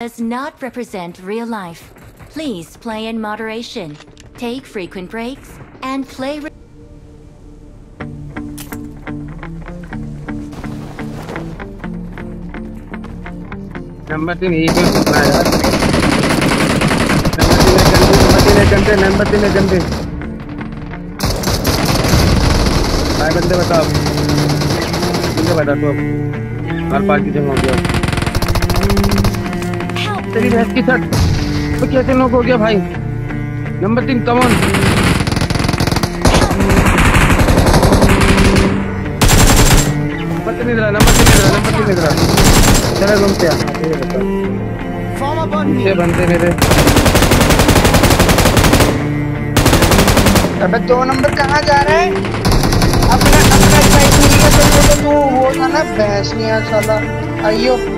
does not represent real life. Please play in moderation, take frequent breaks, and play. Re- number तीन एक में घुसना है यार नंबर तीन है गंदे नंबर तीन है गंदे नंबर तीन है गंदे भाई बंदे बताओ ठीक है बता तू अब हर पार की जगह हो गया तेरी भैंस की छत तो कैसे नोक हो गया भाई। नंबर तीन कमॉन नंबर नंबर नंबर तीन. बनते मेरे। अबे दो नंबर कहाँ जा रहा है? अपना अपना तो वो तो ना भैंस नहीं साला। आइयो।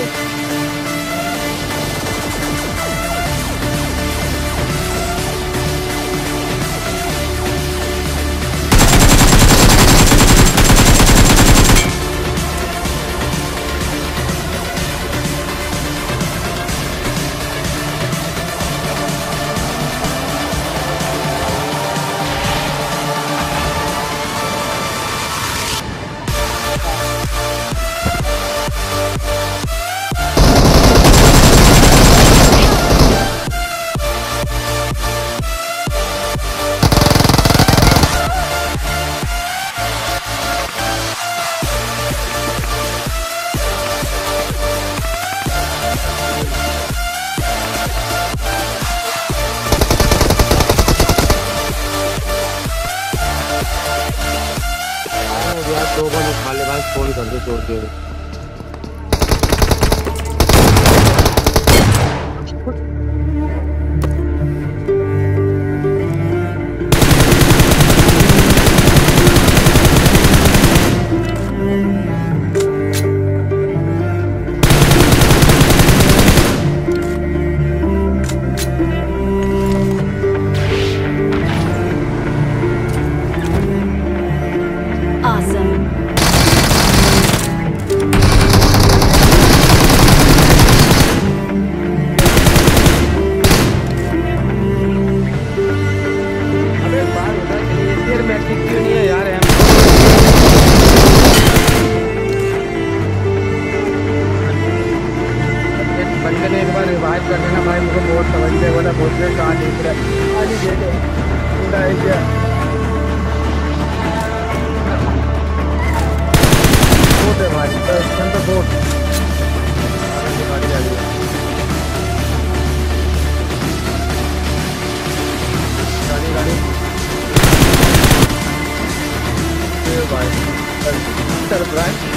Киев. फ़ोन कर दो जोड़ के कर देना भाई, मुझे बहुत समझने वाला बहुत देर कहाँ देख रहा है। आज ही देखो पूरा एशिया बोट है भाई तो बोट गाड़ी आ गई गाड़ी गाड़ी। भाई सर ब्रांच